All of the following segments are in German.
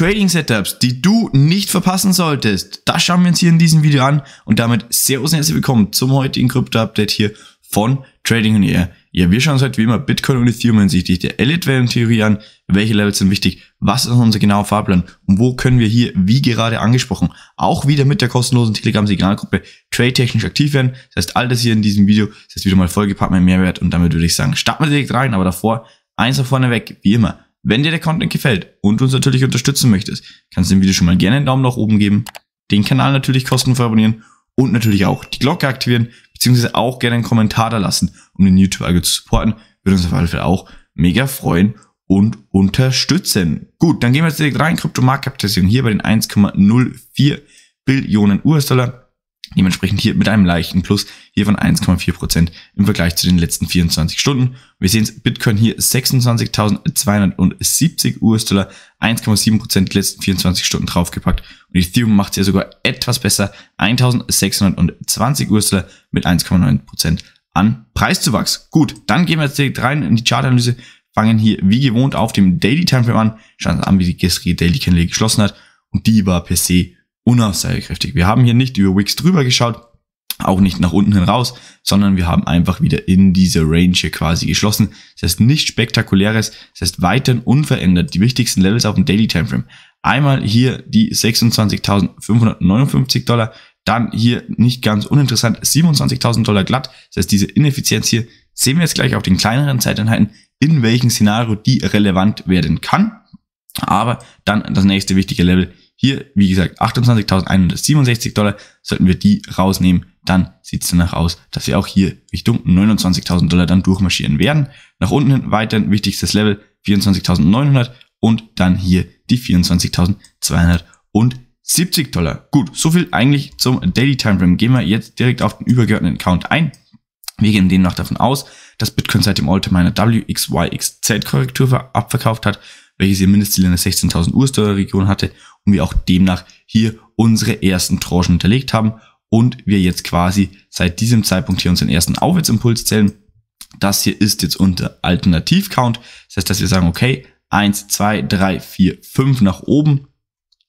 Trading Setups, die du nicht verpassen solltest. Das schauen wir uns hier in diesem Video an und damit servus und herzlich willkommen zum heutigen Krypto-Update hier von Trading on Air. Ja, wir schauen uns heute wie immer Bitcoin und Ethereum hinsichtlich der Elite-Währung-Theorie an. Welche Levels sind wichtig? Was ist unser genauer Fahrplan? Und wo können wir hier, wie gerade angesprochen, auch wieder mit der kostenlosen Telegram-Signalgruppe trade-technisch aktiv werden? Das heißt, all das hier in diesem Video, heißt wieder mal vollgepackt mit Mehrwert und damit würde ich sagen, starten wir direkt rein, aber davor eins nach vorne weg, wie immer. Wenn dir der Content gefällt und uns natürlich unterstützen möchtest, kannst du dem Video schon mal gerne einen Daumen nach oben geben, den Kanal natürlich kostenfrei abonnieren und natürlich auch die Glocke aktivieren, beziehungsweise auch gerne einen Kommentar da lassen, um den YouTube-Algo zu supporten. Würde uns auf alle Fälle auch mega freuen und unterstützen. Gut, dann gehen wir jetzt direkt rein. Kryptomarktkapitalisierung hier bei den 1,04 Billionen US-Dollar. Dementsprechend hier mit einem leichten Plus hier von 1,4 Prozent im Vergleich zu den letzten 24 Stunden. Wir sehen es, Bitcoin hier 26.270 US-Dollar, 1,7 Prozent die letzten 24 Stunden draufgepackt. Und Ethereum macht es ja sogar etwas besser, 1.620 US-Dollar mit 1,9 Prozent an Preiszuwachs. Gut, dann gehen wir jetzt direkt rein in die Chartanalyse, fangen hier wie gewohnt auf dem Daily Timeframe an, schauen uns an, wie die gestrige Daily Candle geschlossen hat. Und die war per se unaussagekräftig. Wir haben hier nicht über Wix drüber geschaut, auch nicht nach unten hin raus, sondern wir haben einfach wieder in diese Range hier quasi geschlossen. Das heißt nichts spektakuläres, das heißt weiterhin unverändert die wichtigsten Levels auf dem Daily Timeframe. Einmal hier die 26.559 Dollar, dann hier nicht ganz uninteressant 27.000 Dollar glatt. Das heißt diese Ineffizienz hier sehen wir jetzt gleich auf den kleineren Zeiteinheiten, in welchem Szenario die relevant werden kann. Aber dann das nächste wichtige Level hier, wie gesagt, 28.167 Dollar. Sollten wir die rausnehmen, dann sieht es danach aus, dass wir auch hier Richtung 29.000 Dollar dann durchmarschieren werden. Nach unten hin weiterhin wichtigstes Level 24.900 und dann hier die 24.270 Dollar. Gut, so viel eigentlich zum Daily Time Frame. Gehen wir jetzt direkt auf den übergeordneten Count ein. Wir gehen demnach davon aus, dass Bitcoin seit dem All-Time WXYXZ Korrektur abverkauft hat welches ihr Mindestziel in der 16.000 US-Dollar Region hatte und wir auch demnach hier unsere ersten Tranchen hinterlegt haben und wir jetzt quasi seit diesem Zeitpunkt hier unseren ersten Aufwärtsimpuls zählen. Das hier ist jetzt unser Alternativ-Count. Das heißt, dass wir sagen, okay, eins, zwei, drei, vier, fünf nach oben.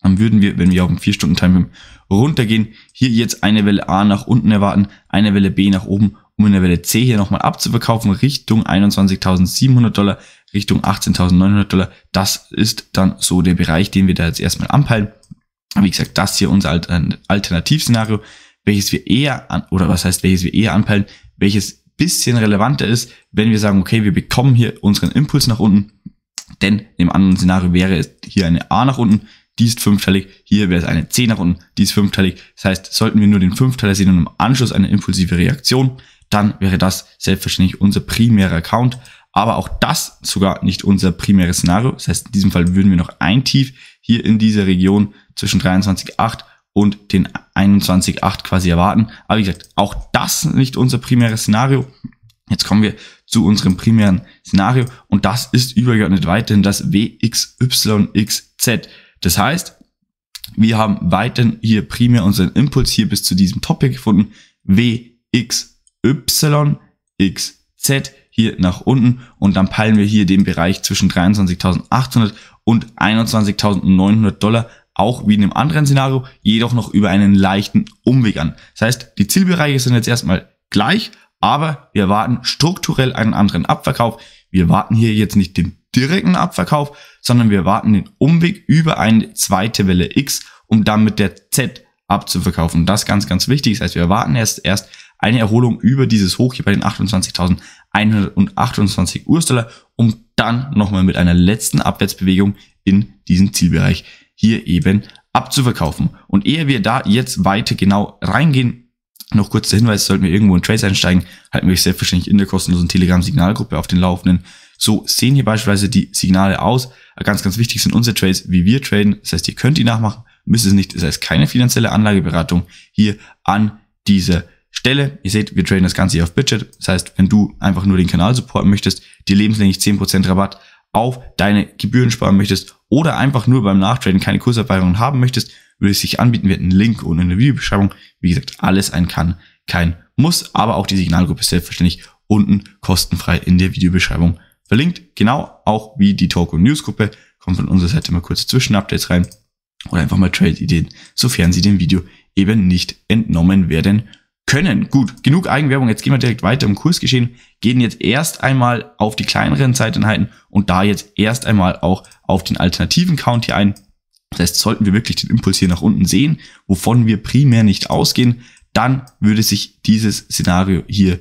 Dann würden wir, wenn wir auf dem 4-Stunden-Time runtergehen, hier jetzt eine Welle A nach unten erwarten, eine Welle B nach oben, um in der Welle C hier nochmal abzuverkaufen, Richtung 21.700 Dollar, Richtung 18.900 Dollar. Das ist dann so der Bereich, den wir da jetzt erstmal anpeilen. Wie gesagt, das hier unser Alternativszenario, welches wir eher an, oder was heißt, welches wir eher anpeilen, welches bisschen relevanter ist, wenn wir sagen, okay, wir bekommen hier unseren Impuls nach unten, denn im anderen Szenario wäre es hier eine A nach unten, die ist fünfteilig, hier wäre es eine C nach unten, die ist fünfteilig. Das heißt, sollten wir nur den Fünfteiler sehen und im Anschluss eine impulsive Reaktion, dann wäre das selbstverständlich unser primärer Account aber auch das sogar nicht unser primäres Szenario. Das heißt, in diesem Fall würden wir noch ein Tief hier in dieser Region zwischen 23,8 und den 21,8 quasi erwarten. Aber wie gesagt, auch das nicht unser primäres Szenario. Jetzt kommen wir zu unserem primären Szenario und das ist übergeordnet weiterhin das WXYXZ. Das heißt, wir haben weiterhin hier primär unseren Impuls hier bis zu diesem Topic gefunden. WXYXZ hier nach unten und dann peilen wir hier den Bereich zwischen 23.800 und 21.900 Dollar, auch wie in einem anderen Szenario, jedoch noch über einen leichten Umweg an. Das heißt, die Zielbereiche sind jetzt erstmal gleich, aber wir erwarten strukturell einen anderen Abverkauf. Wir warten hier jetzt nicht den direkten Abverkauf, sondern wir warten den Umweg über eine zweite Welle X, um dann mit der Z abzuverkaufen. Das ganz, ganz wichtig. Das heißt, wir erwarten erst, erst eine Erholung über dieses Hoch hier bei den 28.128 US-Dollar, um dann nochmal mit einer letzten Abwärtsbewegung in diesen Zielbereich hier eben abzuverkaufen. Und ehe wir da jetzt weiter genau reingehen, noch kurz der Hinweis, sollten wir irgendwo in Trades einsteigen, halten wir euch selbstverständlich in der kostenlosen Telegram-Signalgruppe auf den Laufenden. So sehen hier beispielsweise die Signale aus. Ganz, ganz wichtig sind unsere Trades, wie wir traden. Das heißt, ihr könnt die nachmachen, müsst es nicht. Das heißt, keine finanzielle Anlageberatung hier an dieser Stelle. Ihr seht, wir traden das Ganze hier auf Budget. Das heißt, wenn du einfach nur den Kanal supporten möchtest, dir lebenslänglich 10% Rabatt auf deine Gebühren sparen möchtest oder einfach nur beim Nachtraden keine Kursabweichungen haben möchtest, würde es sich anbieten. Wir hätten einen Link unten in der Videobeschreibung. Wie gesagt, alles ein kann, kein muss, aber auch die Signalgruppe ist selbstverständlich unten kostenfrei in der Videobeschreibung verlinkt. Genau auch wie die Toko News Gruppe kommen von unserer Seite mal kurze Zwischenupdates rein oder einfach mal Trade-Ideen, sofern sie dem Video eben nicht entnommen werden können. Gut, genug Eigenwerbung. Jetzt gehen wir direkt weiter im Kursgeschehen. Gehen jetzt erst einmal auf die kleineren Zeiteinheiten und da jetzt erst einmal auch auf den alternativen Count hier ein. Das heißt, sollten wir wirklich den Impuls hier nach unten sehen, wovon wir primär nicht ausgehen, dann würde sich dieses Szenario hier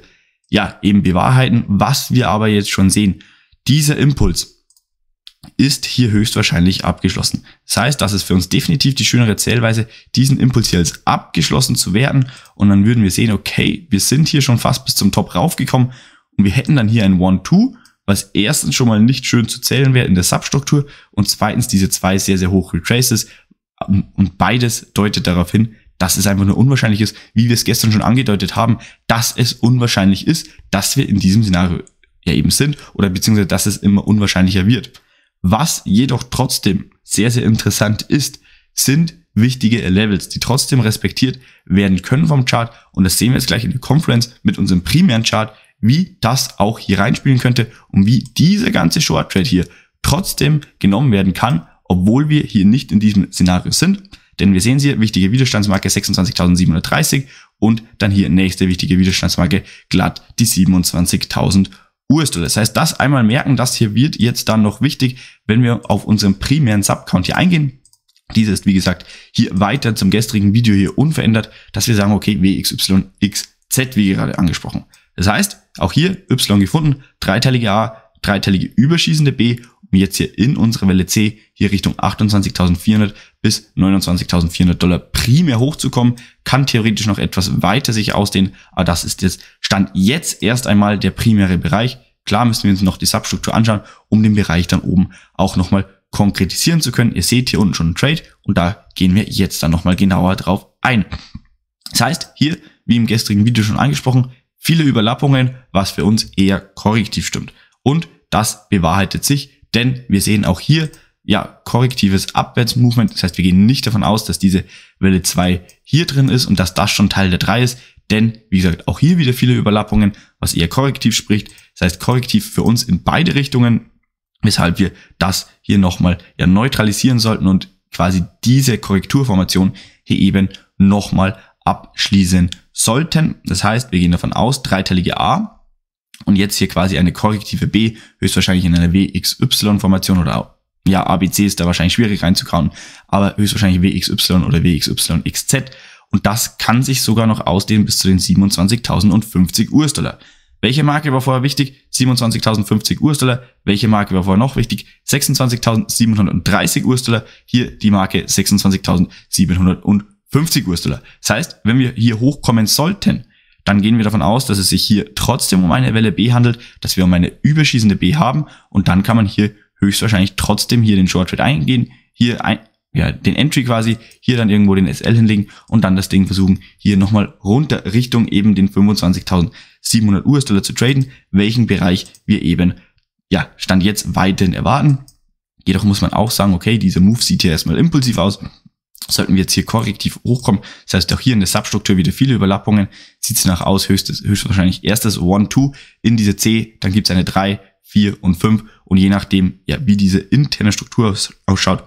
ja eben bewahrheiten. Was wir aber jetzt schon sehen, dieser Impuls ist hier höchstwahrscheinlich abgeschlossen. Das heißt, das ist für uns definitiv die schönere Zählweise, diesen Impuls hier als abgeschlossen zu werten. Und dann würden wir sehen, okay, wir sind hier schon fast bis zum Top raufgekommen und wir hätten dann hier ein One-Two, was erstens schon mal nicht schön zu zählen wäre in der Substruktur und zweitens diese zwei sehr, sehr hoch Retraces. Und beides deutet darauf hin, dass es einfach nur unwahrscheinlich ist, wie wir es gestern schon angedeutet haben, dass es unwahrscheinlich ist, dass wir in diesem Szenario ja eben sind oder beziehungsweise dass es immer unwahrscheinlicher wird. Was jedoch trotzdem sehr, sehr interessant ist, sind wichtige Levels, die trotzdem respektiert werden können vom Chart. Und das sehen wir jetzt gleich in der Conference mit unserem primären Chart, wie das auch hier reinspielen könnte und wie dieser ganze Short Trade hier trotzdem genommen werden kann, obwohl wir hier nicht in diesem Szenario sind. Denn wir sehen hier wichtige Widerstandsmarke 26.730 und dann hier nächste wichtige Widerstandsmarke glatt die 27.000 US-Dollar. Das heißt, das einmal merken, das hier wird jetzt dann noch wichtig, wenn wir auf unseren primären Subcount hier eingehen. Dieser ist, wie gesagt, hier weiter zum gestrigen Video hier unverändert, dass wir sagen, okay, WXYXZ, wie gerade angesprochen. Das heißt, auch hier Y gefunden, dreiteilige A, dreiteilige überschießende B, jetzt hier in unserer Welle C hier Richtung 28.400 bis 29.400 Dollar primär hochzukommen, kann theoretisch noch etwas weiter sich ausdehnen, aber das ist jetzt Stand jetzt erst einmal der primäre Bereich. Klar müssen wir uns noch die Substruktur anschauen, um den Bereich dann oben auch nochmal konkretisieren zu können. Ihr seht hier unten schon einen Trade und da gehen wir jetzt dann nochmal genauer drauf ein. Das heißt, hier, wie im gestrigen Video schon angesprochen, viele Überlappungen, was für uns eher korrektiv stimmt. Und das bewahrheitet sich, denn wir sehen auch hier, ja, korrektives Abwärtsmovement. Das heißt, wir gehen nicht davon aus, dass diese Welle 2 hier drin ist und dass das schon Teil der 3 ist. Denn, wie gesagt, auch hier wieder viele Überlappungen, was eher korrektiv spricht. Das heißt, korrektiv für uns in beide Richtungen, weshalb wir das hier nochmal ja neutralisieren sollten und quasi diese Korrekturformation hier eben nochmal abschließen sollten. Das heißt, wir gehen davon aus, dreiteilige A und jetzt hier quasi eine korrektive B, höchstwahrscheinlich in einer WXY-Formation oder ja, ABC ist da wahrscheinlich schwierig reinzukauen, aber höchstwahrscheinlich WXY oder WXYXZ und das kann sich sogar noch ausdehnen bis zu den 27.050 US-Dollar. Welche Marke war vorher wichtig? 27.050 US-Dollar. Welche Marke war vorher noch wichtig? 26.730 US-Dollar. Hier die Marke 26.750 US-Dollar. Das heißt, wenn wir hier hochkommen sollten, dann gehen wir davon aus, dass es sich hier trotzdem um eine Welle B handelt, dass wir um eine überschießende B haben und dann kann man hier höchstwahrscheinlich trotzdem hier den Short Trade eingehen, hier ein, ja, den Entry quasi, hier dann irgendwo den SL hinlegen und dann das Ding versuchen, hier nochmal runter Richtung eben den 25.700 US-Dollar zu traden, welchen Bereich wir eben, ja, Stand jetzt weiterhin erwarten. Jedoch muss man auch sagen, okay, dieser Move sieht hier erstmal impulsiv aus. Sollten wir jetzt hier korrektiv hochkommen, das heißt auch hier in der Substruktur wieder viele Überlappungen, sieht es nach aus, höchstes, höchstwahrscheinlich erstes 1-2 in diese C, dann gibt es eine 3, 4 und 5 und je nachdem, ja, wie diese interne Struktur ausschaut,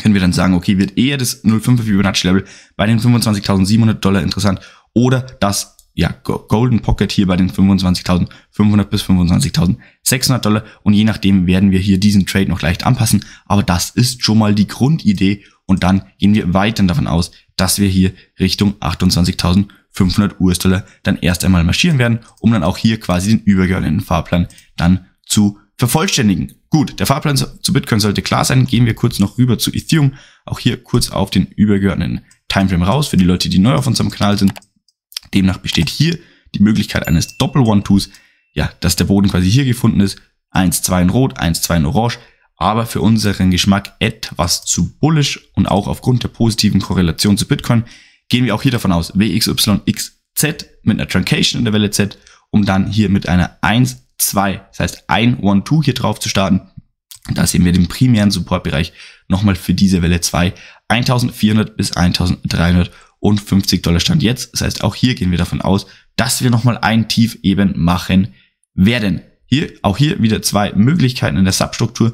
können wir dann sagen, okay, wird eher das 0,5 Fibonacci Level bei den 25.700 Dollar interessant oder das ja, Golden Pocket hier bei den 25.500 bis 25.600 Dollar. Und je nachdem werden wir hier diesen Trade noch leicht anpassen, aber das ist schon mal die Grundidee und dann gehen wir weiter davon aus, dass wir hier Richtung 28.500 US-Dollar dann erst einmal marschieren werden, um dann auch hier quasi den übergeordneten Fahrplan dann zu vervollständigen. Gut, der Fahrplan zu Bitcoin sollte klar sein. Gehen wir kurz noch rüber zu Ethereum. Auch hier kurz auf den übergeordneten Timeframe raus für die Leute, die neu auf unserem Kanal sind. Demnach besteht hier die Möglichkeit eines Doppel-One-Twos. Ja, dass der Boden quasi hier gefunden ist. 1, 2 in Rot, 1, 2 in Orange. Aber für unseren Geschmack etwas zu bullish und auch aufgrund der positiven Korrelation zu Bitcoin gehen wir auch hier davon aus, WXYXZ mit einer Truncation in der Welle Z, um dann hier mit einer 1 2. Das heißt, ein One-Two hier drauf zu starten. Da sehen wir den primären Supportbereich nochmal für diese Welle 2. 1400 bis 1350 Dollar Stand jetzt. Das heißt, auch hier gehen wir davon aus, dass wir nochmal ein Tief eben machen werden. Hier, auch hier wieder zwei Möglichkeiten in der Substruktur.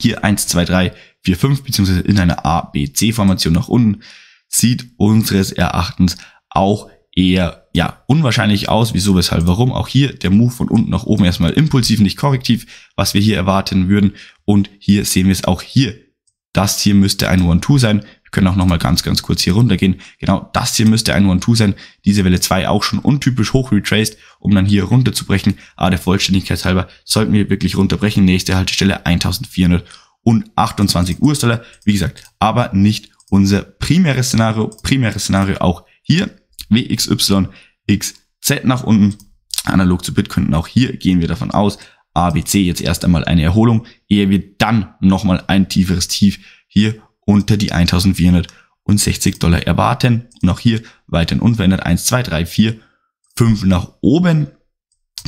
Hier 1, 2, 3, 4, 5, beziehungsweise in einer A, B, C-Formation nach unten, sieht unseres Erachtens auch eher ja unwahrscheinlich aus. Wieso, weshalb, warum? Auch hier der Move von unten nach oben erstmal impulsiv, nicht korrektiv, was wir hier erwarten würden. Und hier sehen wir es auch hier. Das hier müsste ein One-Two sein. Wir können auch nochmal ganz, ganz kurz hier runtergehen. Genau, das hier müsste ein One-Two sein. Diese Welle 2 auch schon untypisch hoch retraced, um dann hier runterzubrechen. Aber der Vollständigkeit halber sollten wir wirklich runterbrechen. Nächste Haltestelle 1428 US-Dollar. Wie gesagt, aber nicht unser primäres Szenario. Primäres Szenario auch hier WXY, XZ nach unten, analog zu Bitcoin. auch hier gehen wir davon aus, ABC jetzt erst einmal eine Erholung, ehe wir dann nochmal ein tieferes Tief hier unter die 1460 Dollar erwarten. Und auch hier weiterhin unverändert 1, 2, 3, 4, 5 nach oben.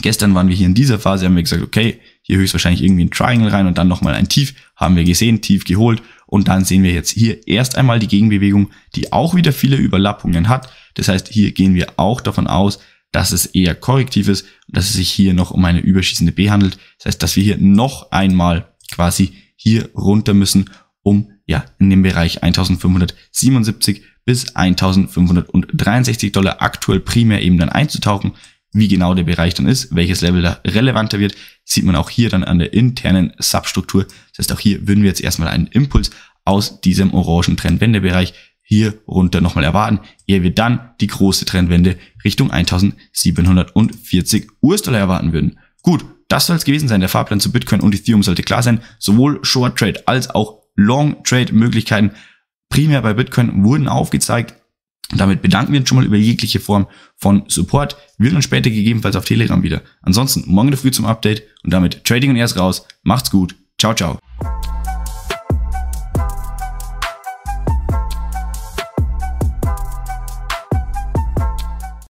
Gestern waren wir hier in dieser Phase, haben wir gesagt, okay, hier höchstwahrscheinlich irgendwie ein Triangle rein und dann nochmal ein Tief, haben wir gesehen, Tief geholt und dann sehen wir jetzt hier erst einmal die Gegenbewegung, die auch wieder viele Überlappungen hat. Das heißt, hier gehen wir auch davon aus, dass es eher korrektiv ist, dass es sich hier noch um eine überschießende B handelt. Das heißt, dass wir hier noch einmal quasi hier runter müssen, um ja in dem Bereich 1577 bis 1563 Dollar aktuell primär eben dann einzutauchen. Wie genau der Bereich dann ist, welches Level da relevanter wird, sieht man auch hier dann an der internen Substruktur. Das heißt, auch hier würden wir jetzt erstmal einen Impuls aus diesem orangen Trendwendebereich hier runter nochmal erwarten, ehe wir dann die große Trendwende Richtung 1740 US-Dollar erwarten würden. Gut, das soll es gewesen sein. Der Fahrplan zu Bitcoin und Ethereum sollte klar sein. Sowohl Short Trade als auch Long Trade Möglichkeiten primär bei Bitcoin wurden aufgezeigt. damit bedanken wir uns schon mal über jegliche Form von Support. Wir sehen uns später gegebenenfalls auf Telegram wieder. Ansonsten morgen früh zum Update und damit Trading und erst raus. Macht's gut. Ciao, ciao.